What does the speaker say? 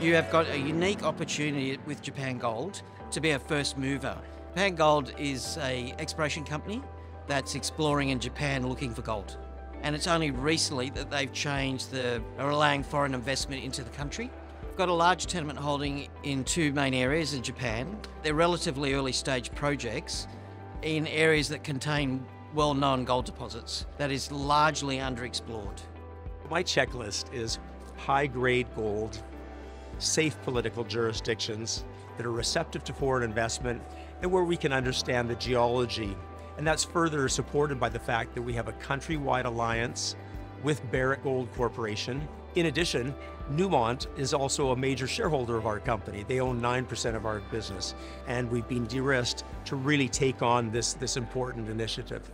You have got a unique opportunity with Japan Gold to be a first mover. Japan Gold is a exploration company that's exploring in Japan looking for gold. And it's only recently that they've changed the allowing foreign investment into the country. We've got a large tenement holding in two main areas in Japan. They're relatively early stage projects in areas that contain well-known gold deposits that is largely underexplored. My checklist is high-grade gold, safe political jurisdictions that are receptive to foreign investment, and where we can understand the geology and that's further supported by the fact that we have a countrywide alliance with Barrick Gold Corporation. In addition, Newmont is also a major shareholder of our company. They own 9% of our business, and we've been de-risked to really take on this, this important initiative.